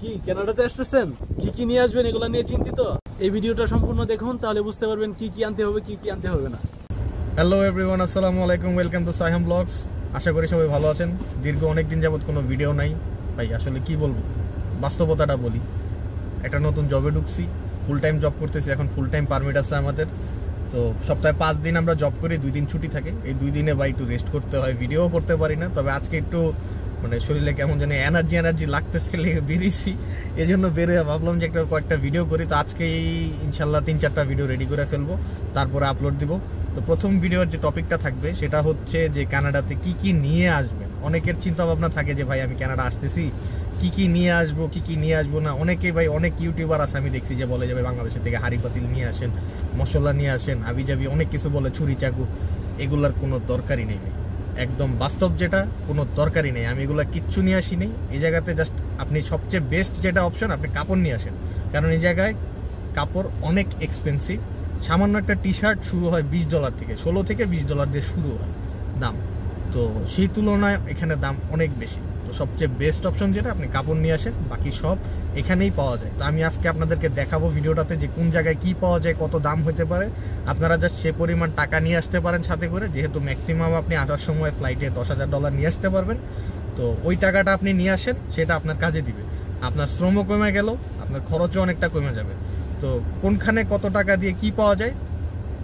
কি, কানাডাতে আসতেছেন? কি কি নিয়ে আসবেন? এগুলো নিয়ে চিন্তিত? এই ভিডিওটা সম্পূর্ণ দেখুন, তাহলে বুঝতে পারবেন কি কি আনতে হবে, কি কি আনতে হবে না। হ্যালো এভরিওয়ান আসসালামু আলাইকুম ওয়েলকাম টু সাইহাম ব্লগস আশা করি সবাই ভালো আছেন। দীর্ঘ অনেক দিন যাবত কোনো ভিডিও নাই। ভাই, আসলে কি বলব? বাস্তবতাটা বলি। একটা নতুন জবে ঢুকছি ফুল টাইম জব করতেছি, এখন ফুল টাইম পারমিট আছে আমাদের। তো সপ্তাহে পাঁচ দিন আমরা জব করি, দুই দিন ছুটি থাকে। এই দুই দিনে ভাই একটু রেস্ট করতে হয় ভিডিও করতে পারি না। তবে আজকে একটু মানে শরীরে কেমন জানি এনার্জি এনার্জি লাগতেছে লেগে বেরিয়েছি। এই জন্য বেরোয় ভাবলাম যে একটা কয়েকটা ভিডিও করি। তো আজকেই ইনশাল্লাহ তিন চারটা ভিডিও রেডি করে ফেলব। তারপরে আপলোড দিব। তো প্রথম ভিডিওর যে টপিকটা থাকবে, সেটা হচ্ছে যে কানাডাতে কি কি নিয়ে আসবেন অনেকের চিন্তা ভাবনা থাকে যে, ভাই, আমি কানাডা আসতেছি। কি কি নিয়ে আসব, কি কি নিয়ে আসব? না, অনেকে ভাই, অনেক ইউটিউবার আছে, আমি দেখছি যে বলে যাবে বাংলাদেশের থেকে হাড়ি পাতিল নিয়ে আসেন, মশলা নিয়ে আসেন হাবি জাবি অনেক কিছু বলে, ছুরি, চাকু, এগুলার কোনো দরকারই নেই। একদম বাস্তব যেটা, কোনো দরকারই নেই। আমি এগুলা কিচ্ছু নিয়ে আসি নেই এই জায়গাতে জাস্ট আপনি সবচেয়ে বেস্ট যেটা অপশন আপনি কাপড় নিয়ে আসেন। কারণ এই জায়গায় কাপড় অনেক এক্সপেন্সিভ সামান্য একটা টি শার্ট শুরু হয় বিশ ডলার থেকে, ষোলো থেকে বিশ ডলার দিয়ে শুরু হয় দাম। তো সেই তুলনায় এখানে দাম অনেক বেশি। তো সবচেয়ে বেস্ট অপশন যেটা, আপনি কাপড় নিয়ে আসেন, বাকি সব এখানেই পাওয়া যায়। তো আমি আজকে আপনাদেরকে দেখাবো ভিডিওটাতে যে কোন জায়গায় কি পাওয়া যায়, কত দাম হতে পারে। আপনারা জাস্ট সে পরিমাণ টাকা নিয়ে আসতে পারেন সাথে করে। যেহেতু ম্যাক্সিমাম আপনি আসার সময় ফ্লাইটে দশ হাজার ডলার নিয়ে আসতে পারবেন। তো ওই টাকাটা আপনি নিয়ে আসেন, সেটা আপনার কাজে দিবে। আপনার শ্রমও কমে গেল, আপনার খরচও অনেকটা কমে যাবে। তো কোনখানে কত টাকা দিয়ে কি পাওয়া যায়,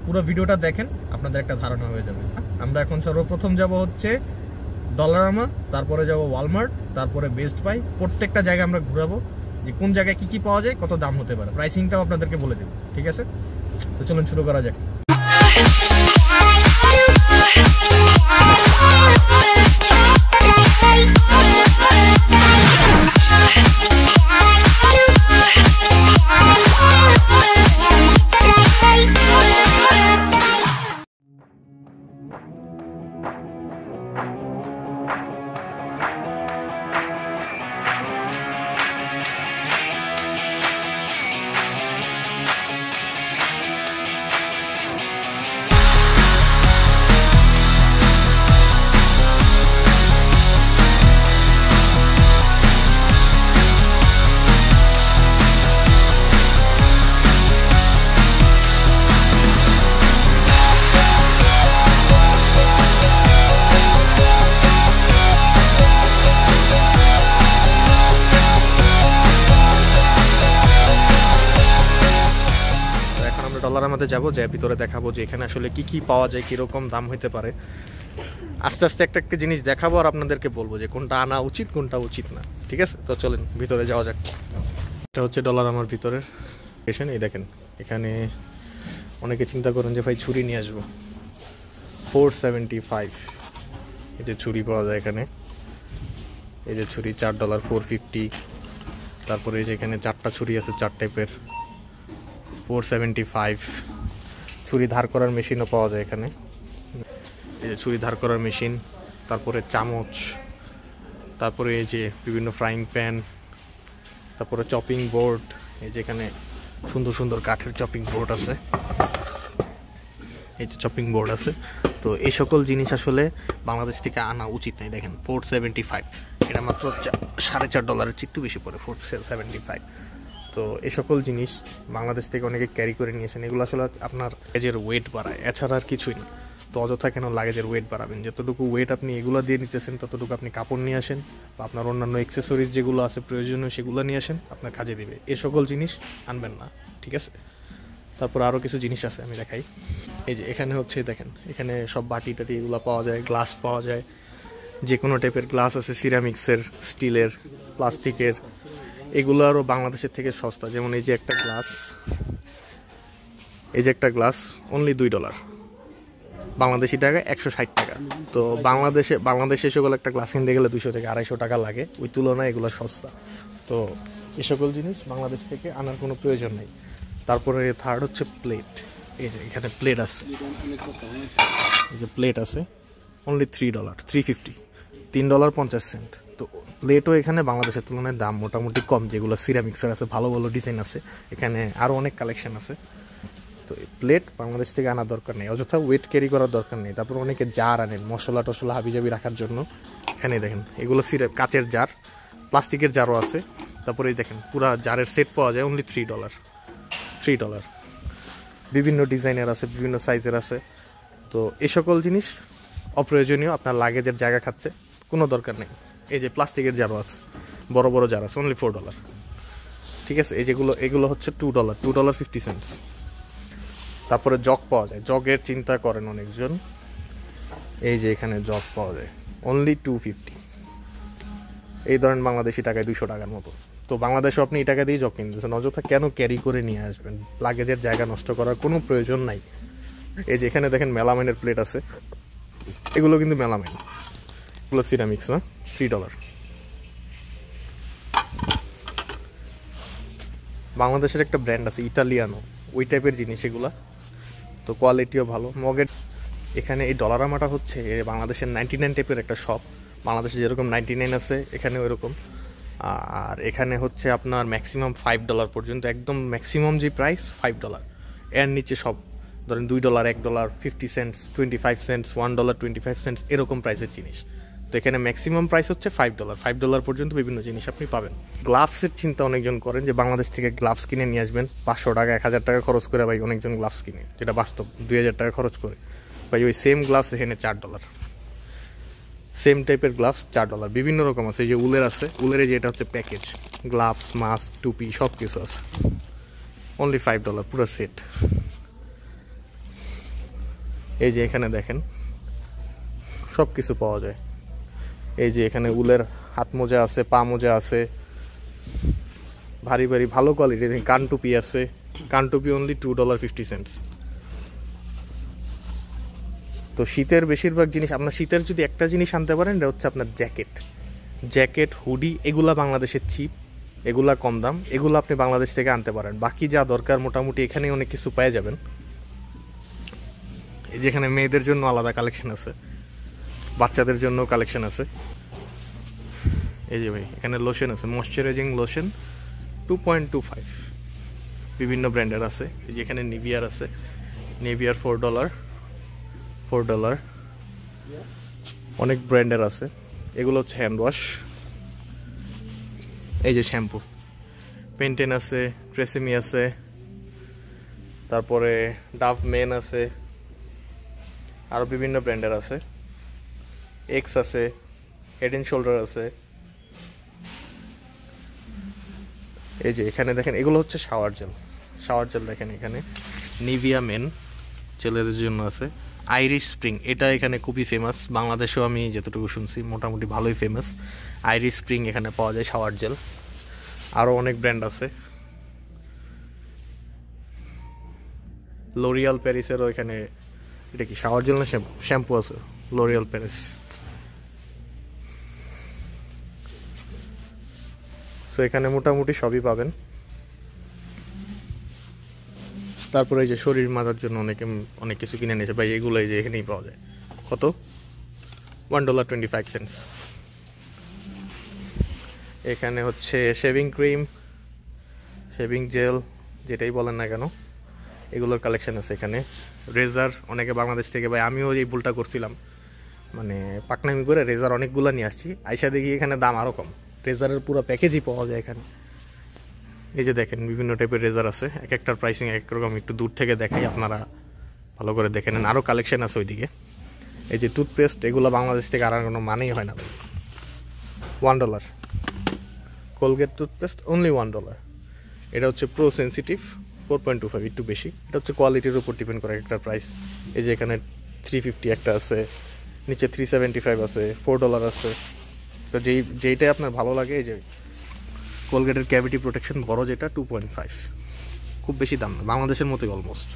পুরো ভিডিওটা দেখেন, আপনাদের একটা ধারণা হয়ে যাবে। আমরা এখন সর্বপ্রথম যাব হচ্ছে ডলারামা তারপরে যাব ওয়ালমার্ট তারপরে বেস্ট বাই প্রত্যেকটা জায়গায় আমরা ঘুরাবো। যে কোন জায়গায় কি কি পাওয়া যায়, কত দাম হতে পারে। প্রাইসিংটাও আপনাদেরকে বলে দেবো, ঠিক আছে? তো চলুন শুরু করা যাক। আমাদের যাব যে ভিতরে দেখাবো যে এখানে আসলে কি কি পাওয়া যায়, কীরকম দাম হতে পারে। আস্তে আস্তে একটা একটা জিনিস দেখাবো আর আপনাদেরকে বলব যে কোনটা আনা উচিত, কোনটা উচিত না। ঠিক আছে? তো চলেন, ভিতরে যাওয়া যাক। এটা হচ্ছে ডলার আমার ভিতরের। এসেন এই দেখেন, এখানে অনেকে চিন্তা করেন যে ভাই ছুরি নিয়ে আসব। ফোর সেভেন্টি ফাইভ এই যে ছুরি পাওয়া যায় এখানে। এই যে ছুরি, চার ডলার ফোর ফিফটি তারপরে এই যে এখানে চারটা ছুরি আছে, চার টাইপের ফোর সেভেন্টি ফাইভ ছুরি ধার করার মেশিনও পাওয়া যায় এখানে। এই যে ছুরি ধার করার মেশিন, তারপরে চামচ, তারপরে এই যে বিভিন্ন ফ্রাইং প্যান তারপরে চপিং বোর্ড এই যে এখানে সুন্দর সুন্দর কাঠের চপিং বোর্ড আছে। এই যে চপিং বোর্ড আছে। তো এই সকল জিনিস আসলে বাংলাদেশ থেকে আনা উচিত নাই। দেখেন ফোর সেভেন্টি ফাইভ এটা মাত্র সাড়ে চার ডলারের একটু বেশি পড়ে ফোর সেভেন্টি ফাইভ তো এই সকল জিনিস বাংলাদেশ থেকে অনেকে ক্যারি করে নিয়েছেন, এগুলো আসলে আপনার লাগেজের ওয়েট বাড়ায়। এছাড়া আর কিছুই না। তো অযথা কেন লাগেজের ওয়েট বাড়াবেন? যতটুকু ওয়েট আপনি এগুলো দিয়ে নিতেছেন, ততটুকু আপনি কাপড় নিয়ে আসেন বা আপনার অন্যান্য এক্সেসরিজ যেগুলো আছে প্রয়োজনীয় সেগুলো নিয়ে আসেন, আপনার কাজে দিবে। এ সকল জিনিস আনবেন না, ঠিক আছে? তারপর আরও কিছু জিনিস আছে, আমি দেখাই। এই যে এখানে হচ্ছে, দেখেন, এখানে সব বাটি টাটি এগুলো পাওয়া যায় গ্লাস পাওয়া যায়। যে কোনো টাইপের গ্লাস আছে সিরামিক্সের স্টিলের প্লাস্টিকের এগুলো আরও বাংলাদেশের থেকে সস্তা। যেমন এই যে একটা গ্লাস এই যে একটা গ্লাস অনলি দুই ডলার বাংলাদেশি টাকা একশো ষাট টাকা। তো বাংলাদেশে বাংলাদেশে সকল একটা গ্লাস কিনতে গেলে দুশো থেকে আড়াইশো টাকা লাগে। ওই তুলনায় এগুলো সস্তা। তো এই সকল জিনিস বাংলাদেশ থেকে আনার কোনো প্রয়োজন নেই। তারপরে থার্ড হচ্ছে প্লেট এই যে এখানে প্লেট আছে। এই যে প্লেট আছে only three dollar three fifty তিন ডলার পঞ্চাশ সেন্ট তো প্লেটও এখানে বাংলাদেশের তুলনায় দাম মোটামুটি কম, যেগুলো সিরামিক্সের আছে, ভালো ভালো ডিজাইন আছে। এখানে আরও অনেক কালেকশন আছে। তো প্লেট বাংলাদেশ থেকে আনার দরকার নেই, অযথা ওয়েট ক্যারি করার দরকার নেই। তারপর অনেকে জার আনেন, মশলা টশলা হাবিজাবি রাখার জন্য। এখানে দেখেন, এগুলো সিরা, কাচের জার প্লাস্টিকের জারও আছে। তারপরে দেখেন, পুরা জারের সেট পাওয়া যায় only three dollar three dollar বিভিন্ন ডিজাইনের আছে, বিভিন্ন সাইজের আছে। তো এই সকল জিনিস অপ্রয়োজনীয়, আপনার লাগেজের জায়গা খাচ্ছে, কোনো দরকার নেই। এই যে প্লাস্টিকের জারও আছে, বড় বড় জার আছে অনলি ফোর ডলার ঠিক আছে? এই যেগুলো, এগুলো হচ্ছে two dollar two dollar fifty cents তারপরে জগ পাওয়া যায়। জগের চিন্তা করেন অনেকজন। এই যে এখানে জগ পাওয়া যায়। অনলি টু ফিফটি এই ধরেন বাংলাদেশি টাকায় দুশো টাকার মতো। তো বাংলাদেশে আপনি এই টাকা দিয়ে জগ কিনতেছেন অযথা কেন ক্যারি করে নিয়ে আসবেন? লাগেজের জায়গা নষ্ট করার কোনো প্রয়োজন নাই। এই যে এখানে দেখেন মেলামাইনের প্লেট আছে। এগুলো কিন্তু মেলামাইন। এগুলো সিরামিক্স না থ্রি ডলার বাংলাদেশের একটা ব্র্যান্ড আছে ইটালিয়ানো ওই টাইপের জিনিস এগুলা। তো কোয়ালিটিও ভালো। মগের এখানে এই ডলারামাটা হচ্ছে, এ বাংলাদেশের নাইনটি নাইন টাইপের একটা শপ বাংলাদেশে যেরকম নাইনটি নাইন আছে, এখানে ওইরকম। আর এখানে হচ্ছে আপনার ম্যাক্সিমাম ফাইভ ডলার পর্যন্ত, একদম ম্যাক্সিমাম যে প্রাইস ফাইভ ডলার এর নিচে সব, ধরেন দুই ডলার এক dollar fifty cents twenty five cents one dollar twenty five cents এরকম প্রাইসের জিনিস। তো এখানে ম্যাক্সিমাম প্রাইস হচ্ছে ফাইভ ডলার ফাইভ ডলার পর্যন্ত বিভিন্ন জিনিস আপনি পাবেন। গ্লাভসের চিন্তা অনেকজন করেন যে বাংলাদেশ থেকে গ্লাভস কিনে নিয়ে আসবেন। পাঁচশো টাকা, এক হাজার টাকা খরচ করে ভাই অনেকজন গ্লাভস কিনে, যেটা বাস্তব। দুই হাজার টাকা খরচ করে। ভাই, ওই সেম গ্লাভস এখানে চার ডলার সেম টাইপের গ্লাভস চার ডলার বিভিন্ন রকম আছে যে উলের আছে। উলের যে এটা হচ্ছে প্যাকেজ গ্লাভস মাস্ক টুপি সব কিছু আছে। অনলি ফাইভ ডলার পুরো সেট এই যে এখানে দেখেন সব কিছু পাওয়া যায়। এই যে এখানে উলের হাত মোজা আছে, পা মোজা আছে। ভারী ভারী, ভালো কোয়ালিটির কান টুপি আছে। কান টুপি only two dollar fifty cents তো শীতের বেশিরভাগ জিনিস, আপনার শীতের যদি একটা জিনিস আনতে পারেন, এটা হচ্ছে আপনার জ্যাকেট। জ্যাকেট, হুডি, এগুলা বাংলাদেশের চিপ এগুলা কম দাম, এগুলো আপনি বাংলাদেশ থেকে আনতে পারেন। বাকি যা দরকার, মোটামুটি এখানে অনেক কিছু পেয়ে যাবেন। এই যেখানে মেয়েদের জন্য আলাদা কালেকশন আছে। বাচ্চাদের জন্য কালেকশন আছে। এই যে ভাই, এখানে লোশন আছে moisturising lotion two point two five বিভিন্ন ব্র্যান্ডের আছে। এই যে এখানে নিভিয়ার আছে। নিভিয়ার ফোর ডলার ফোর ডলার অনেক ব্র্যান্ডের আছে। এগুলো হচ্ছে হ্যান্ড ওয়াশ এই যে শ্যাম্পু পেন্টেন আছে ট্রেসেমি আছে। তারপরে ডাভ মেন আছে। আরও বিভিন্ন ব্র্যান্ডের আছে। এক্স আছে হেড এন্ড শোল্ডার আছে। এই যে এখানে দেখেন, এগুলো হচ্ছে শাওয়ার জেল শাওয়ার জেল দেখেন এখানে। নিভিয়া মেন ছেলেদের জন্য আছে। আইরিশ স্প্রিং এটা এখানে খুবই ফেমাস বাংলাদেশেও আমি যতটুকু শুনছি, মোটামুটি ভালোই ফেমাস আইরিশ স্প্রিং এখানে পাওয়া যায় শাওয়ার জেল আরও অনেক ব্র্যান্ড আছে। লোরিয়াল প্যারিসেরও এখানে, এটা কি শাওয়ার জেল না শ্যাম্পু আছে লোরিয়াল প্যারিস সো এখানে মোটামুটি সবই পাবেন। তারপরে এই যে শরীর মাজার জন্য অনেকে অনেক কিছু কিনে নিয়েছে। ভাই, এগুলো এই যে এখানেই পাওয়া যায়। কত? One dollar twenty five cents এখানে হচ্ছে শেভিং ক্রিম শেভিং জেল যেটাই বলেন না কেন, এগুলোর কালেকশান আছে এখানে। রেজার অনেকে বাংলাদেশ থেকে ভাই, আমিও এই ভুলটা করছিলাম। মানে পাকনামি করে রেজার অনেকগুলো নিয়ে আসছি। আইসা দেখি এখানে দাম আরও কম। রেজারের পুরো প্যাকেজই পাওয়া যায় এখানে। এই যে দেখেন, বিভিন্ন টাইপের রেজার আছে। এক একটার প্রাইসিং এক রকম। একটু দূর থেকে দেখাই, আপনারা ভালো করে দেখে নেন। আরও কালেকশন আছে ওইদিকে। এই যে টুথপেস্ট এগুলো বাংলাদেশ থেকে আর কোনো মানেই হয় না one dollar Colgate toothpaste only one dollar এটা হচ্ছে pro sensitive four point two five একটু বেশি। এটা হচ্ছে কোয়ালিটির উপর ডিপেন্ড করে একটা প্রাইস এই যে এখানে থ্রি ফিফটি একটা আছে, নিচে থ্রি সেভেন্টি ফাইভ আছে ফোর ডলার আছে। তো যেই, যেইটাই আপনার ভালো লাগে, এই যে কোলগেটের ক্যাভিটি প্রোটেকশন বড় যেটা টু পয়েন্ট ফাইভ খুব বেশি দাম না, বাংলাদেশের মতোই অলমোস্ট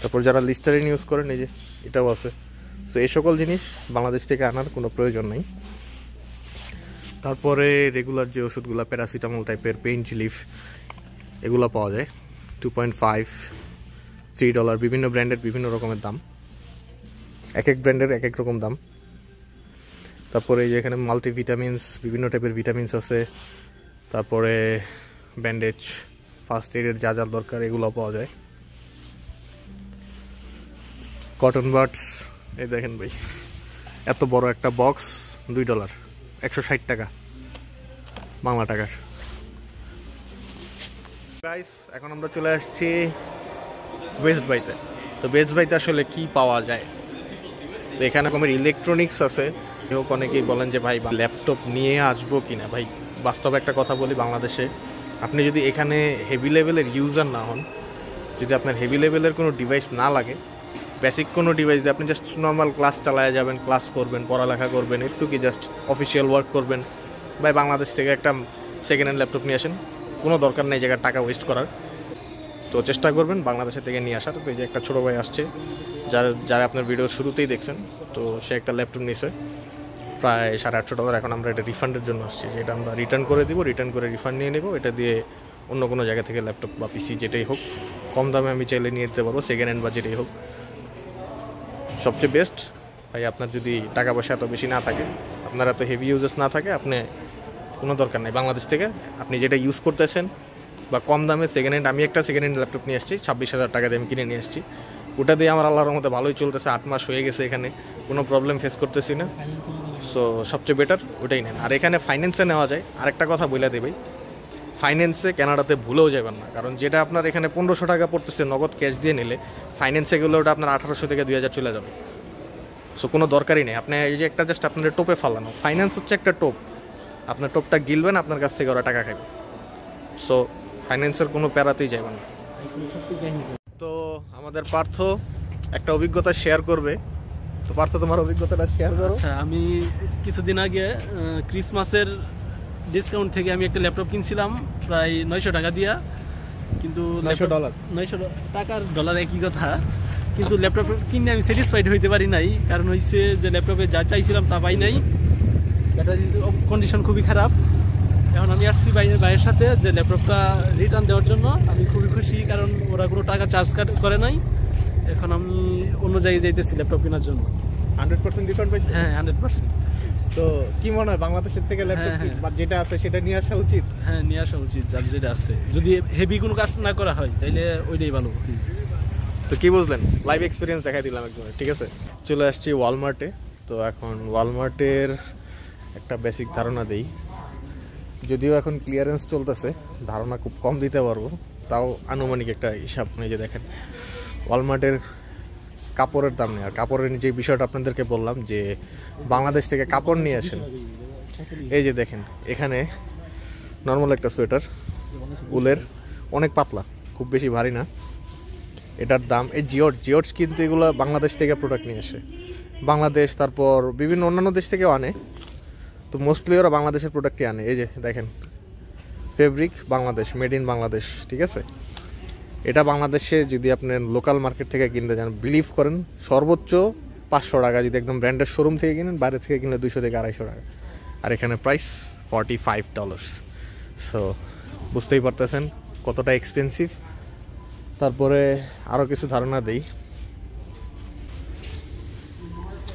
তারপর যারা লিস্টারিন ইউজ করেন, এই যে এটাও আছে। সো এই সকল জিনিস বাংলাদেশ থেকে আনার কোনো প্রয়োজন নেই। তারপরে রেগুলার যে ওষুধগুলো প্যারাসিটামল টাইপের পেইন রিলিফ এগুলো পাওয়া যায়। Two point five three dollar বিভিন্ন ব্র্যান্ডের বিভিন্ন রকমের দাম। এক এক ব্র্যান্ডের এক এক রকম দাম। তারপরে এই যে এখানে মাল্টিভিটামিনস বিভিন্ন টাইপের ভিটামিনস আছে। তারপরে ব্যান্ডেজ ফার্স্ট এডের যা যা দরকার এগুলো পাওয়া যায়। কটন বার্ডস এই দেখেন ভাই, এত বড় একটা বক্স দুই ডলার একশো ষাট টাকা, বাংলা টাকার। গাইস এখন আমরা চলে আসছি ওয়েস্ট বাইতে তো ওয়েস্ট বাইতে আসলে কি পাওয়া যায়? তো এখানে রকমের ইলেকট্রনিক্স আছে। কেউ অনেকেই বলেন যে, ভাই, ল্যাপটপ নিয়ে আসব কিনা? ভাই, বাস্তবে একটা কথা বলি বাংলাদেশে, আপনি যদি এখানে হেভি লেভেলের ইউজার না হন, যদি আপনার হেভি লেভেলের কোনো ডিভাইস না লাগে বেসিক কোনো ডিভাইস দিয়ে আপনি জাস্ট নর্মাল ক্লাস চালায় যাবেন ক্লাস করবেন, পড়ালেখা করবেন একটু কি জাস্ট অফিসিয়াল ওয়ার্ক করবেন, ভাই, বাংলাদেশ থেকে একটা সেকেন্ড হ্যান্ড ল্যাপটপ নিয়ে আসেন, কোনো দরকার নেই জায়গায় টাকা ওয়েস্ট করার। তো চেষ্টা করবেন বাংলাদেশের থেকে নিয়ে আসার। তো এই যে একটা ছোটো ভাই আসছে, যার, যারা আপনার ভিডিও শুরুতেই দেখছেন, তো সে একটা ল্যাপটপ নিছে। প্রায় সাড়ে আটশো ডলার এখন আমরা এটা রিফান্ডের জন্য আসছি। যেটা আমরা রিটার্ন করে দিব রিটার্ন করে রিফান্ড নিয়ে নেব, এটা দিয়ে অন্য কোনো জায়গা থেকে ল্যাপটপ বা পিসি যেটাই হোক, কম দামে আমি চাইলে নিয়ে যেতে পারব সেকেন্ড হ্যান্ড বা যেটাই হোক। সবচেয়ে বেস্ট ভাই আপনার যদি টাকা পয়সা এত বেশি না থাকে, আপনার এত হেভি ইউজেস না থাকে, আপনি কোনো দরকার নেই। বাংলাদেশ থেকে আপনি যেটা ইউজ করতেছেন, বা কম দামে সেকেন্ড হ্যান্ড আমি একটা সেকেন্ড হ্যান্ড ল্যাপটপ নিয়ে আসছি, ছাব্বিশ হাজার টাকা দিয়ে আমি কিনে নিয়ে আসছি। ওটা দিয়ে আমার আল্লাহর মধ্যে ভালোই চলতেছে, আট মাস হয়ে গেছে এখানে, কোনো প্রবলেম ফেস করতেছি না। সো সবচেয়ে বেটার ওটাই নেন। আর এখানে ফাইন্যান্সে নেওয়া যায়। আরেকটা কথা বলে দেবে ফাইন্যান্সে কেনাডাতে ভুলেও যাবেন না। কারণ যেটা আপনার এখানে পনেরোশো টাকা পড়তেছে নগদ ক্যাশ দিয়ে নিলে ফাইন্যান্সে গেলে ওটা আপনার আঠারোশো থেকে দুই হাজার চলে যাবে। সো কোনো দরকারই নেই। আপনি এই যে একটা জাস্ট আপনার টোপে ফালানো। ফাইন্যান্স হচ্ছে একটা টোপ। আপনার টোপটা গিলবেন আপনার কাছ থেকে ওরা টাকা খাবে সো ফাইন্যান্সের কোনো প্যারাতেই যাবেন না। তো আমাদের পার্থ একটা অভিজ্ঞতা শেয়ার করবে। তো পার্থ তোমার অভিজ্ঞতাটা শেয়ার করো। আচ্ছা আমি কিছুদিন আগে ক্রিসমাসের ডিসকাউন্ট থেকে আমি একটা ল্যাপটপ কিনছিলাম প্রায় নয়শো টাকা দিয়া। কিন্তু 900 ডলার? নয়শো টাকার ডলার একই কথা। কিন্তু ল্যাপটপ কিনে আমি স্যাটিসফাইড হইতে পারি নাই। কারণ হইছে যে ল্যাপটপে যা চাইছিলাম তা পাই নাই। ব্যাটারির কন্ডিশন খুবই খারাপ। এখন আমি আসছি ভাইয়ের ভাইয়ের সাথে যে ল্যাপটপটা রিটার্ন দেওয়ার জন্য। আমি খুবই খুশি কারণ ওরা কোনো টাকা চার্জ করে নাই। এখন আমি অন্য জায়গায় যাইতেছি ল্যাপটপ কেনার জন্য। হান্ড্রেড পার্সেন্ট রিফান্ড পাইছে? হ্যাঁ হান্ড্রেড পার্সেন্ট। তো কি মনে হয় বাংলাদেশের থেকে ল্যাপটপ হ্যাঁ, হ্যাঁ। যেটা আছে সেটা নিয়ে আসা উচিত? হ্যাঁ নিয়ে আসা উচিত যার যেটা আছে। যদি হেভি কোনো কাজ না করা হয় ওইটাই ভালো। তো কি বুঝলেন? লাইভ এক্সপিরিয়েন্স দেখাই দিলাম ঠিক আছে? চলে আসছি ওয়ালমার্টে তো এখন ওয়ালমার্টের একটা বেসিক ধারণা দেই। যদিও এখন ক্লিয়ারেন্স চলতেছে ধারণা খুব কম দিতে পারব তাও আনুমানিক একটা হিসাব নিয়ে যে দেখেন। ওয়ালমার্টের কাপড়ের দাম নেই। আর কাপড়ের যে বিষয়টা আপনাদেরকে বললাম যে, বাংলাদেশ থেকে কাপড় নিয়ে আসেন। এই যে দেখেন, এখানে নর্মাল একটা সোয়েটার, উলের, অনেক পাতলা, খুব বেশি ভারী না। এটার দাম, এই জিওট জিওটস কিন্তু এগুলো বাংলাদেশ থেকে প্রোডাক্ট নিয়ে আসে। বাংলাদেশ, তারপর বিভিন্ন অন্যান্য দেশ থেকেও আনে। তো মোস্টলি ওরা বাংলাদেশের প্রোডাক্টই আনে। এই যে দেখেন fabric Bangladesh made in Bangladesh, ঠিক আছে? এটা বাংলাদেশে যদি আপনি লোকাল মার্কেট থেকে কিনতে যান বিলিভ করেন, সর্বোচ্চ পাঁচশো টাকা যদি একদম ব্র্যান্ডের শোরুম থেকে কিনেন, বাইরে থেকে কিনলে দুশো থেকে আড়াইশো টাকা। আর এখানে price forty five dollars so বুঝতেই পারতেছেন কতটা এক্সপেন্সিভ তারপরে আরও কিছু ধারণা দেই।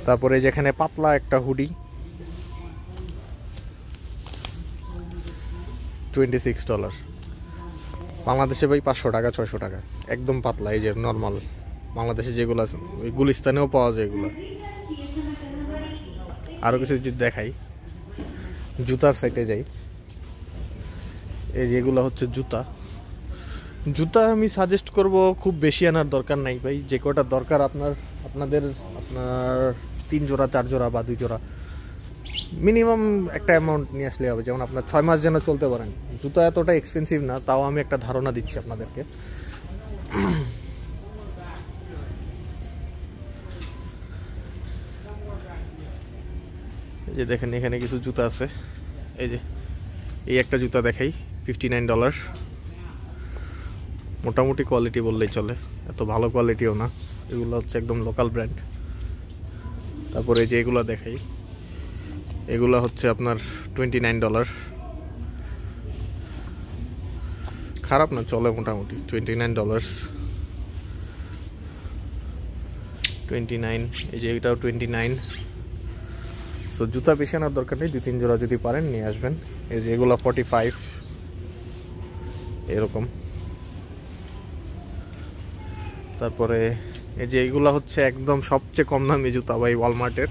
তারপরে যেখানে পাতলা একটা হুডি টোয়েন্টি সিক্স ডলার বাংলাদেশে ভাই পাঁচশো টাকা, ছয়শো টাকা। একদম পাতলা, এই যে নর্মাল বাংলাদেশে যেগুলো আছে, ওই গুলিস্তানেও পাওয়া যায় এগুলো। আরও কিছু যদি দেখাই, জুতার সাইডে যাই। এই যেগুলো হচ্ছে জুতা। জুতা আমি সাজেস্ট করব খুব বেশি আনার দরকার নাই ভাই, যে কটা দরকার আপনার, আপনাদের, আপনার তিন জোড়া, চার জোড়া বা দুই জোড়া। মিনিমাম একটা অ্যামাউন্ট নিয়ে আসলে হবে। যেমন আপনার ছয় মাস যেন চলতে পারেন। জুতো এতটা এক্সপেন্সিভ না, তাও আমি একটা ধারণা দিচ্ছি আপনাদেরকে। এই যে দেখেন, এখানে কিছু জুতা আছে। এই যে, এই একটা জুতা দেখাই ফিফটি নাইন ডলার মোটামুটি কোয়ালিটি বললেই চলে। এত ভালো কোয়ালিটিও না। এগুলো হচ্ছে একদম লোকাল ব্র্যান্ড তারপরে যে এগুলো দেখাই। এগুলো হচ্ছে আপনার টোয়েন্টি নাইন ডলার খারাপ না, চলে মোটামুটি। Twenty nine dollars twenty nine এই যে এটাও টোয়েন্টি নাইন সো জুতা বেশি আনার দরকার নেই দুই তিন জোড়া যদি পারেন, নিয়ে আসবেন। এই যে এগুলো ফর্টি ফাইভ এরকম। তারপরে, এই যে এইগুলো হচ্ছে একদম সবচেয়ে কম দামি জুতা ভাই ওয়ালমার্টের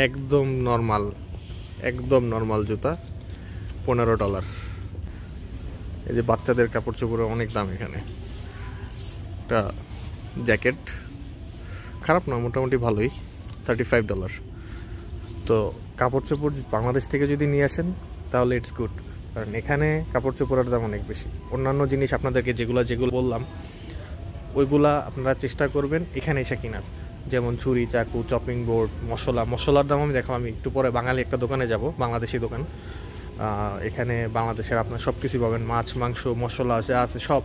একদম নর্মাল একদম নর্মাল জুতা, পনেরো ডলার এই যে বাচ্চাদের কাপড় চোপড়ের অনেক দাম এখানে। একটা জ্যাকেট খারাপ না, মোটামুটি ভালোই থার্টি ফাইভ ডলার তো কাপড় চোপড় বাংলাদেশ থেকে যদি নিয়ে আসেন, তাহলে ইটস গুড কারণ এখানে কাপড় চোপড়ের দাম অনেক বেশি। অন্যান্য জিনিস আপনাদেরকে যেগুলো যেগুলো বললাম, ওইগুলা আপনারা চেষ্টা করবেন এখানে এসে কেনার। যেমন ছুরি, চাকু চপিং বোর্ড মশলা। মশলার দাম আমি দেখো, আমি একটু পরে বাঙালি একটা দোকানে যাব, বাংলাদেশি দোকান। এখানে বাংলাদেশের আপনার সব কিছু পাবেন। মাছ, মাংস, মশলা আছে আছে সব।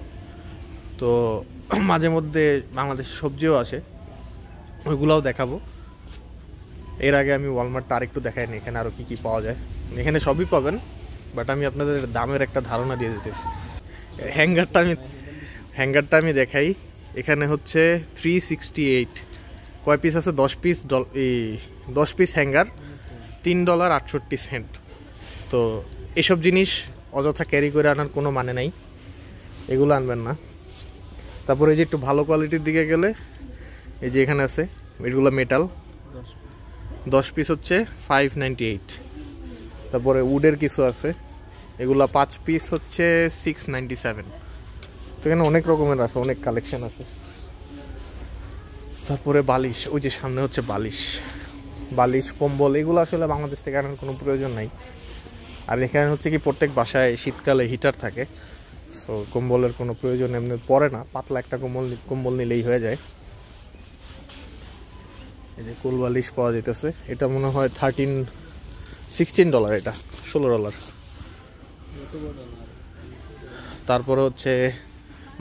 তো মাঝে মধ্যে বাংলাদেশের সবজিও আসে, ওইগুলাও দেখাবো। এর আগে আমি ওয়ালমার্টটা আরেকটু দেখাইনি, এখানে আরও কী কী পাওয়া যায়। এখানে সবই পাবেন বাট আমি আপনাদের দামের একটা ধারণা দিয়ে দিতেছি। হ্যাঙ্গারটা আমি হ্যাঙ্গারটা আমি দেখাই। এখানে হচ্ছে থ্রি সিক্সটি এইট কয় পিস আছে? দশ পিস এই দশ পিস হ্যাঙ্গার তিন ডলার আটষট্টি সেন্ট তো এসব জিনিস অযথা ক্যারি করে আনার কোনো মানে নাই। এগুলো আনবেন না। তারপরে এই যে একটু ভালো কোয়ালিটির দিকে গেলে এই যে এখানে আছে এগুলো মেটাল দশ পিস হচ্ছে ফাইভ নাইনটি এইট তারপরে উডের কিছু আছে। এগুলা পাঁচ পিস হচ্ছে সিক্স নাইনটি সেভেন তো এখানে অনেক রকমের আছে অনেক কালেকশন আছে। তারপরে বালিশ, ওই যে সামনে হচ্ছে বালিশ। বালিশ, কম্বল, এগুলো আসলে বাংলাদেশ থেকে আনার কোনো প্রয়োজন নাই। আর এখানে হচ্ছে কি প্রত্যেক বাসায় শীতকালে হিটার থাকে সো কম্বলের কোনো প্রয়োজন এমনি পড়ে না। পাতলা একটা কম্বল কম্বল নিলেই হয়ে যায়। এই যে কুল বালিশ পাওয়া যেতেছে এটা মনে হয় থার্টিন সিক্সটিন ডলার এটা, ষোলো ডলার তারপরে হচ্ছে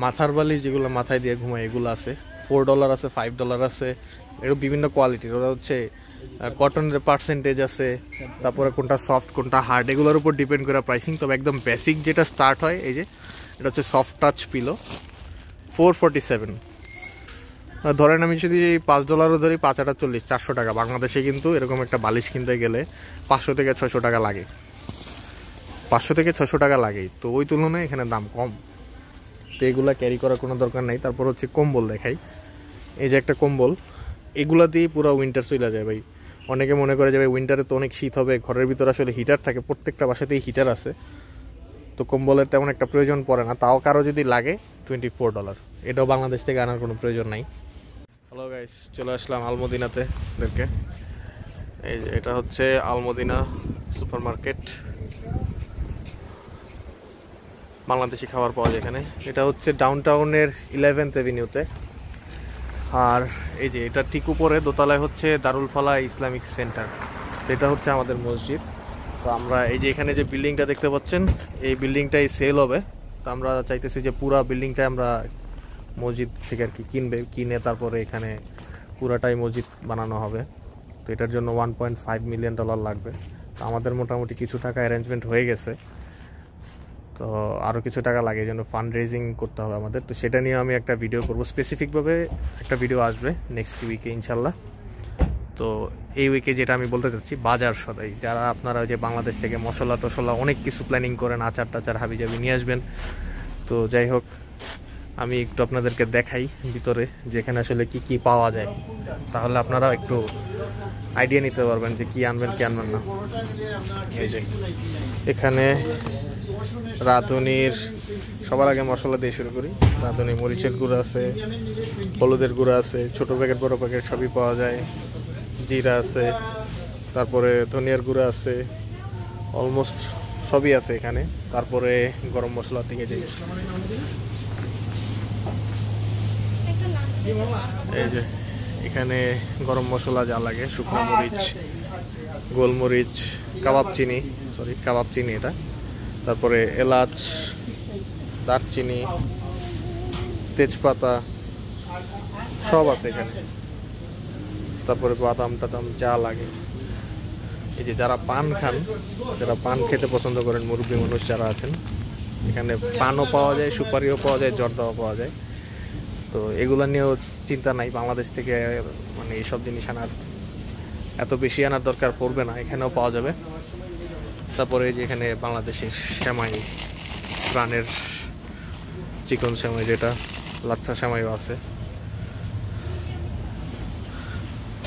মাথার বালিশ, যেগুলো মাথায় দিয়ে ঘুমায়, এগুলো আছে। ফোর ডলার আছে ফাইভ ডলার আছে এরকম বিভিন্ন কোয়ালিটির ওরা হচ্ছে কটনের পার্সেন্টেজ আছে, তারপরে কোনটা সফট কোনটা হার্ড এগুলোর উপর ডিপেন্ড করে প্রাইসিং তবে একদম বেসিক যেটা স্টার্ট হয়, এই যে, এটা হচ্ছে soft touch pillow four forty seven ধরেন আমি যদি পাঁচ ডলারও ধরি, পাঁচ হাজার চল্লিশ, চারশো টাকা। বাংলাদেশে কিন্তু এরকম একটা বালিশ কিনতে গেলে পাঁচশো থেকে ছয়শো টাকা লাগে। পাঁচশো থেকে ছশো টাকা লাগে। তো ওই তুলনায় এখানে দাম কম। তো এগুলা ক্যারি করার কোনো দরকার নাই। তারপর হচ্ছে কম্বল দেখাই। এই যে একটা কম্বল, এগুলা দিয়ে পুরো উইন্টার চলে যায় ভাই। অনেকে মনে করে যে ভাই উইন্টারে তো অনেক শীত হবে, ঘরের ভিতরে আসলে হিটার থাকে, প্রত্যেকটা বাসাতেই হিটার আছে। তো কম্বলের তেমন একটা প্রয়োজন পড়ে না, তাও কারও যদি লাগে টোয়েন্টি ফোর ডলার এটাও বাংলাদেশ থেকে আনার কোনো প্রয়োজন নাই। হ্যালো গাইস চলে আসলাম আলমদিনাতে ওদেরকে এই যে এটা হচ্ছে আলমদিনা সুপার মার্কেট বাংলাদেশি খাবার পাওয়া যায় এখানে। এটা হচ্ছে ডাউন টাউনের ইলেভেন্থ এভিনিউতে আর এই যে এটা ঠিক উপরে, দোতলায় হচ্ছে দারুল ফালা ইসলামিক সেন্টার। এটা হচ্ছে আমাদের মসজিদ। তো আমরা এই যে এখানে যে বিল্ডিংটা দেখতে পাচ্ছেন, এই বিল্ডিংটাই সেল হবে। তো আমরা চাইতেছি যে পুরা বিল্ডিংটা আমরা মসজিদ থেকে আর কি কিনবে, কিনে তারপরে এখানে পুরাটাই মসজিদ বানানো হবে। তো এটার জন্য one point five million dollar লাগবে। তো আমাদের মোটামুটি কিছু টাকা অ্যারেঞ্জমেন্ট হয়ে গেছে। তো আরও কিছু টাকা লাগে জন্য ফান্ড রেজিং করতে হবে আমাদের। তো সেটা নিয়ে আমি একটা ভিডিও করব। স্পেসিফিকভাবে একটা ভিডিও আসবে নেক্সট উইকে ইনশাল্লাহ। তো এই উইকে যেটা আমি বলতে চাচ্ছি, বাজার সদাই। যারা আপনারা ওই যে বাংলাদেশ থেকে মশলা টশলা অনেক কিছু প্ল্যানিং করেন, আচার টাচার হাবি জাবি নিয়ে আসবেন। তো যাই হোক, আমি একটু আপনাদেরকে দেখাই ভিতরে, যেখানে আসলে কি কি পাওয়া যায়। তাহলে আপনারা একটু আইডিয়া নিতে পারবেন যে কি আনবেন কি আনবেন না। এই এখানে রাঁধুনির সবার আগে মশলা দিয়ে শুরু করি। রাঁধুনি মরিচের গুঁড়ো আছে, হলুদের গুঁড়ো আছে, ছোট প্যাকেট, বড় প্যাকেট সবই পাওয়া যায়। জিরা আছে, তারপরে ধনিয়ার গুঁড়ো আছে অলমোস্ট সবই আছে এখানে। তারপরে গরম মশলা থেকে যাই এই যে, এখানে গরম মশলা যা লাগে, শুকনো মরিচ, গোলমরিচ, কাবাব চিনি সরি কাবাব চিনি এটা। তারপরে এলাচ, দারচিনি, তেজপাতা, সব আছে এখানে। তারপরে বাদাম টাদাম যা লাগে। এই যে যারা পান খান, যারা পান খেতে পছন্দ করেন, মুরব্বী মানুষ যারা আছেন, এখানে পানও পাওয়া যায়, সুপারিও পাওয়া যায়, জর্দাও পাওয়া যায়। তো এগুলো নিয়েও চিন্তা নাই, বাংলাদেশ থেকে মানে এইসব জিনিস আনার। এত বেশি আনার দরকার পড়বে না, এখানেও পাওয়া যাবে। তারপরে এই যে এখানে বাংলাদেশের শ্যামাই প্রাণের চিকন শ্যামাই যেটা, লাচ্ছা শ্যামাইও আছে।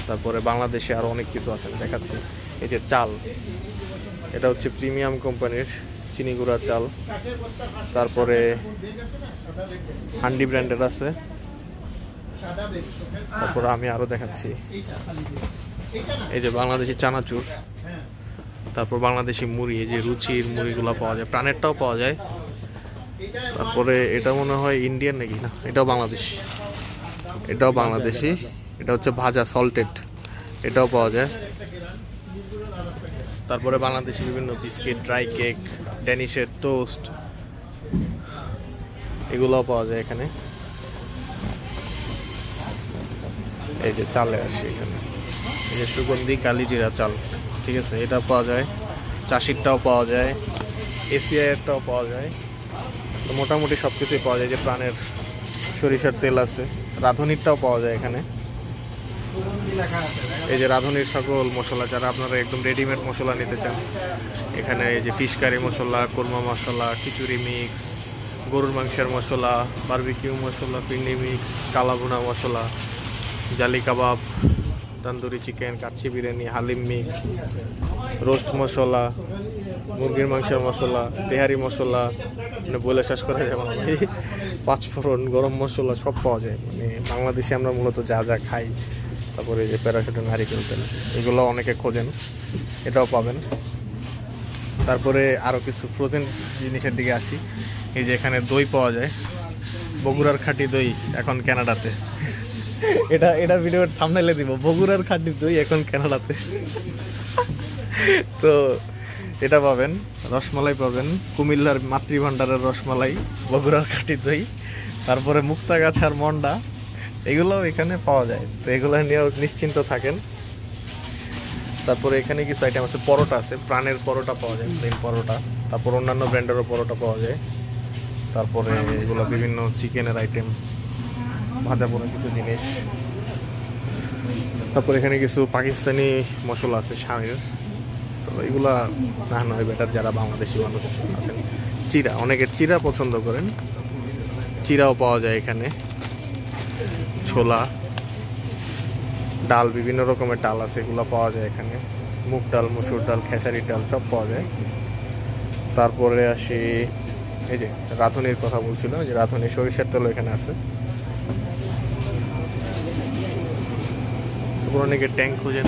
তারপরে বাংলাদেশে আরও অনেক কিছু আছে দেখাচ্ছি। এই যে চাল, এটা হচ্ছে প্রিমিয়াম কোম্পানির চিনি গুঁড়া চাল। তারপরে হান্ডি ব্র্যান্ডের আছে। তারপরে আমি আরও দেখাচ্ছি। এই যে বাংলাদেশি চানাচুর। তারপর বাংলাদেশি মুড়ি, এই যে রুচির মুড়িগুলো পাওয়া যায়, প্রাণেরটাও পাওয়া যায়। তারপরে এটা মনে হয় ইন্ডিয়ান নাকি? না, এটাও বাংলাদেশ। এটাও বাংলাদেশি। এটা হচ্ছে ভাজা সল্টেড এটাও পাওয়া যায়। তারপরে বাংলাদেশি বিভিন্ন বিস্কিট ড্রাই কেক ড্যানিশের টোস্ট এগুলোও পাওয়া যায় এখানে। এই যে চালে আসে এখানে। এই যে সুগন্ধি কালিজিরা চাল। ঠিক আছে এটা পাওয়া যায়। চাষিরটাও পাওয়া যায়, এসিআইয়েরটাও পাওয়া যায়। তো মোটামুটি সব কিছুই পাওয়া যায় যে প্রাণের সরিষার তেল আছে, রাঁধুনিরটাও পাওয়া যায় এখানে। এই যে রাঁধুনির সকল মশলা, যারা আপনারা একদম রেডিমেড মশলা নিতে চান, এখানে এই যে fish curry masala korma masala, khichuri mix গরুর মাংসের মশলা বারবিকিউ মশলা, পিন্ডি mix kalabhuna masala, jali kebab tandoori chicken, kacchi biryani, haleem mix roast masala, মুরগির মাংসের মশলা, তেহারি মশলা মানে বলে শেষ করা যাবে না ভাই। পাঁচফোড়ন গরম মশলা সব পাওয়া যায় মানে বাংলাদেশে আমরা মূলত যা যা খাই, তারপরে যে প্যারাশুটের নারিকেল তেল এগুলো অনেকে খোঁজেন, এটাও পাবেন তারপরে আরও কিছু ফ্রোজেন জিনিসের দিকে আসি, এই যে এখানে দই পাওয়া যায়, বগুড়ার খাঁটি দই এখন কানাডাতে এটা এটা ভিডিওর থামনেলে দিব। বগুড়ার খাঁটি দই এখন কানাডাতে তো এটা পাবেন, রসমালাই পাবেন, কুমিল্লার মাতৃভাণ্ডারের রসমালাই, বগুড়ার খাঁটি দই, তারপরে মুক্তাগাছার মন্ডা, এগুলোও এখানে পাওয়া যায়। তো এগুলো নিয়েও নিশ্চিন্ত থাকেন। তারপরে এখানে কিছু আইটেম আছে, পরোটা আছে, প্রাণের পরোটা পাওয়া যায় প্লেন পরোটা। তারপর অন্যান্য ব্র্যান্ডেরও পরোটা পাওয়া যায়। তারপরে এগুলো বিভিন্ন চিকেনের আইটেম ভাজা পোড়া কিছু জিনিস। তারপর এখানে কিছু পাকিস্তানি মশলা আছে, স্বামীর। তো এগুলা না নয়, বেটার যারা বাংলাদেশি মানুষ আছেন। চিরা, অনেকে চিরা পছন্দ করেন। চিরাও পাওয়া যায় এখানে। ছোলা, ডাল, বিভিন্ন রকমের ডাল আছে, এগুলো পাওয়া যায় এখানে। মুগ ডাল, মসুর ডাল, খেসারির ডাল, সব পাওয়া যায়। তারপরে আসি, এই যে রাঁধুনির কথা বলছিলাম, যে রাঁধুনি সরিষার তেল এখানে আছে। তারপর অনেকে ট্যাঙ্ক খোঁজেন,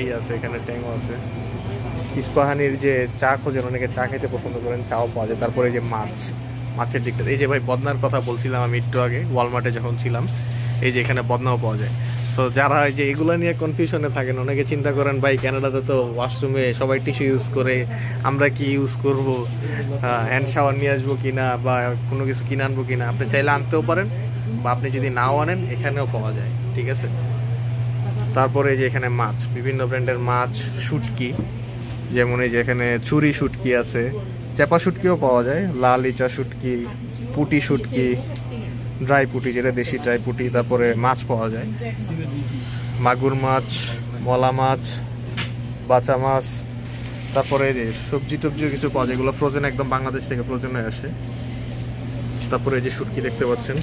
এই আছে, এখানে ট্যাঙ্কও আছে। ইস্পাহানির যে চা খোঁজেন, অনেকে চা খেতে পছন্দ করেন, চাও পাওয়া যায়। তারপরে যে মাছ, মাছের দিকটা, এই যে ভাই বদনার কথা বলছিলাম আমি একটু আগে ওয়ালমার্টে যখন ছিলাম, এই যে এখানে বদনাও পাওয়া যায়। সো যারা এই যে এগুলা নিয়ে কনফিউশনে থাকেন, অনেকে চিন্তা করেন, ভাই কানাডাতে তো ওয়াশরুমে সবাই টিস্যু ইউজ করে, আমরা কি ইউজ করব? হ্যান্ড শাওয়ার নিয়ে আসব কিনা বা কোনো কিছু কিনে আনব কিনা আপনি চাইলে আনতেও পারেন, বা আপনি যদি নাও আনেন, এখানেও পাওয়া যায়, ঠিক আছে? তারপরে যে এখানে মাছ, বিভিন্ন ব্র্যান্ডের মাছ, শুটকি, যেমন এই যে এখানে চুরি শুটকি আছে, চেপা শুটকিও পাওয়া যায়, লাল ইচা শুটকি, পুটি শুটকি, ড্রাই পুটি, যেটা দেশি ড্রাই পুটি, তারপরে মাছ পাওয়া যায়। মাগুর মাছ, মলা মাছ বাচা মাছ, তারপরে যে সবজি টবজিও কিছু পাওয়া যায়, এগুলো ফ্রোজেন একদম বাংলাদেশ থেকে ফ্রোজেন হয়ে আসে। তারপরে এই যে শুটকি দেখতে পাচ্ছেন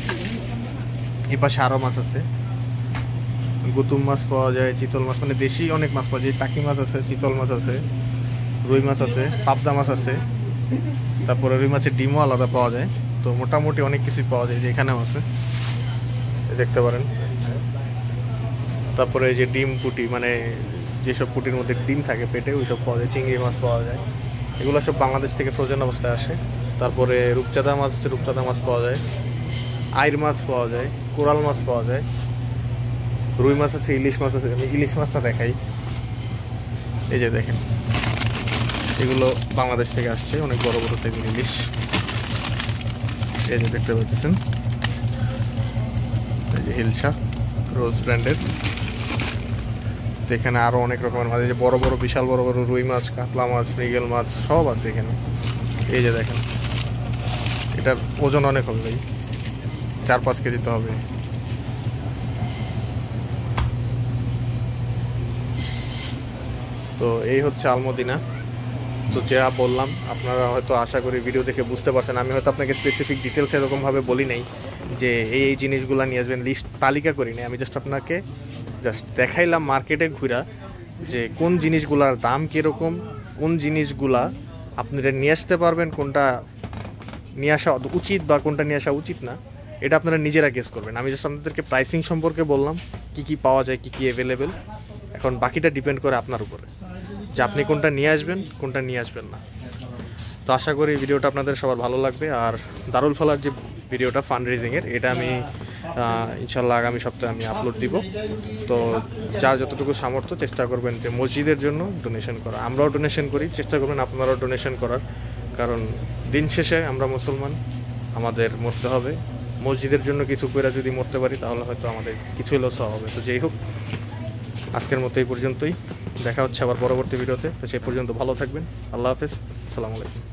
এই পাশে আরও মাছ আছে। গুতুম মাছ পাওয়া যায়, চিতল মাছ মানে দেশি অনেক মাছ পাওয়া যায়। টাকি মাছ আছে, চিতল মাছ আছে, রুই মাছ আছে, পাবদা মাছ আছে। তারপরে রুই মাছের ডিমও আলাদা পাওয়া যায়। তো মোটামুটি অনেক কিছুই পাওয়া যায় যে এখানেও আছে। দেখতে পারেন। তারপরে এই যে ডিম পুটি মানে যেসব পুটির মধ্যে ডিম থাকে পেটে, ওইসব পাওয়া যায়। চিংড়ি মাছ পাওয়া যায়। এগুলো সব বাংলাদেশ থেকে ফ্রোজেন অবস্থায় আসে। তারপরে রূপচাঁদা মাছ আছে, রূপচাঁদা মাছ পাওয়া যায়। আইর মাছ পাওয়া যায়, কোরাল মাছ পাওয়া যায়। রুই মাছ আছে, ইলিশ মাছ আছে, আমি ইলিশ মাছটা দেখাই। এই যে দেখেন, এগুলো বাংলাদেশ থেকে আসছে, অনেক বড় বড় সাইজের ইলিশ। এই যে দেখতে পাচ্ছেন, এই যে হিলসা রোজ ব্র্যান্ডের। এখানে আরও অনেক রকমের মাছ, এই যে বড় বড়, বিশাল বড় বড় রুই মাছ, কাতলা মাছ, মৃগেল মাছ, সব আছে এখানে। এই যে দেখেন, এটার ওজন অনেক হবে চার পাঁচ কেজি তো হবে। তো এই হচ্ছে আলমদিনা। তো যা বললাম, আপনারা হয়তো আশা করি ভিডিও দেখে বুঝতে পারছেন। আমি হয়তো আপনাকে স্পেসিফিক ডিটেলস এরকমভাবে বলি নাই যে এই এই জিনিসগুলো নিয়ে আসবেন লিস্ট তালিকা করি নাই। আমি জাস্ট আপনাকে জাস্ট দেখাইলাম মার্কেটে ঘুরা যে কোন জিনিসগুলার দাম কীরকম, কোন জিনিসগুলা আপনারা নিয়ে আসতে পারবেন, কোনটা নিয়ে আসা উচিত বা কোনটা নিয়ে আসা উচিত না, এটা আপনারা নিজেরা গেস করবেন। আমি জাস্ট আপনাদেরকে প্রাইসিং সম্পর্কে বললাম, কি কি পাওয়া যায়, কি কি অ্যাভেলেবেল এখন বাকিটা ডিপেন্ড করে আপনার উপরে। যে আপনি কোনটা নিয়ে আসবেন, কোনটা নিয়ে আসবেন না। তো আশা করি ভিডিওটা আপনাদের সবার ভালো লাগবে। আর দারুল ফলার যে ভিডিওটা ফান্ড রেজিংয়ের এটা আমি ইনশাল্লাহ আগামী সপ্তাহে আমি আপলোড দিব। তো যার যতটুকু সামর্থ্য চেষ্টা করবেন যে মসজিদের জন্য ডোনেশন করা। আমরাও ডোনেশন করি, চেষ্টা করবেন আপনারাও ডোনেশন করার। কারণ দিন শেষে আমরা মুসলমান, আমাদের মরতে হবে। মসজিদের জন্য কিছু করে যদি মরতে পারি, তাহলে হয়তো আমাদের কিছু হলেও হবে। তো যেই হোক আজকের মতো এই পর্যন্তই। দেখা হচ্ছে আবার পরবর্তী ভিডিওতে। তো সেই পর্যন্ত ভালো থাকবেন। আল্লাহ হাফেজ। আসসালামু আলাইকুম।